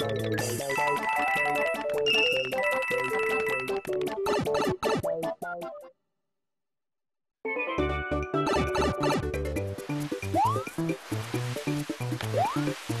Bye. What?